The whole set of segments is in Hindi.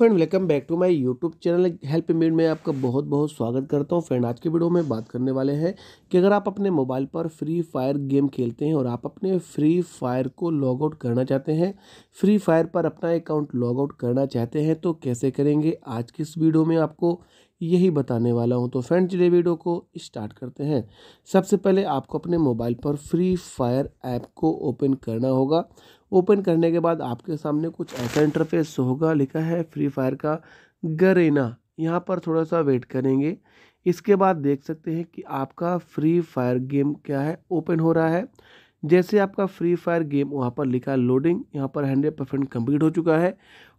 Friend, welcome back to my YouTube channel. Help Mead में आपका बहुत बहुत स्वागत करता हूँ। फ्रेंड, आज की वीडियो में बात करने वाले हैं कि अगर आप अपने मोबाइल पर फ्री फायर गेम खेलते हैं और आप अपने फ्री फायर को लॉग आउट करना चाहते हैं, फ्री फायर पर अपना अकाउंट लॉग आउट करना चाहते हैं तो कैसे करेंगे? आज की इस वीडियो में आपको यही बताने वाला हूँ। तो फ्रेंड, चलिए वीडियो को स्टार्ट करते हैं। सबसे पहले आपको अपने मोबाइल पर फ्री फायर ऐप को ओपन करना होगा। ओपन करने के बाद आपके सामने कुछ ऐसा इंटरफेस होगा, लिखा है फ्री फायर का गरेना यहाँ पर थोड़ा सा वेट करेंगे। इसके बाद देख सकते हैं कि आपका फ्री फायर गेम क्या है? ओपन हो रहा है। जैसे आपका फ्री फायर गेम वहाँ पर लिखा लोडिंग यहाँ पर हंड्रेड परसेंट कंप्लीट हो चुका है।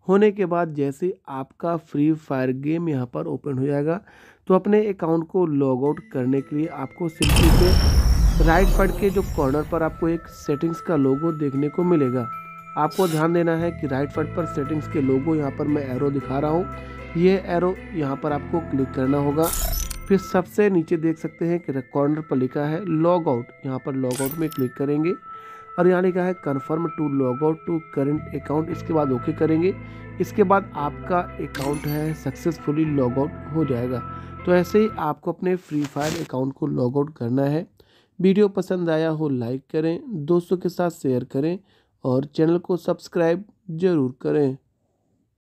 होने के बाद जैसे आपका फ्री फायर गेम यहाँ पर ओपन हो जाएगा तो अपने अकाउंट को लॉग आउट करने के लिए आपको सिंपली से राइट साइड के जो कॉर्नर पर आपको एक सेटिंग्स का लोगो देखने को मिलेगा। आपको ध्यान देना है कि राइट साइड पर सेटिंग्स के लोगो यहाँ पर मैं एरो दिखा रहा हूँ। ये एरो यहाँ पर आपको क्लिक करना होगा। फिर सबसे नीचे देख सकते हैं कि कॉर्नर पर लिखा है लॉग आउट यहाँ पर लॉग आउट में क्लिक करेंगे। और यहाँ लिखा है confirm to log out to current account इसके बाद ओके करेंगे। इसके बाद आपका अकाउंट है सक्सेसफुली लॉग आउट हो जाएगा। तो ऐसे ही आपको अपने फ्री फायर अकाउंट को लॉग आउट करना है। वीडियो पसंद आया हो लाइक करें, दोस्तों के साथ शेयर करें और चैनल को सब्सक्राइब ज़रूर करें।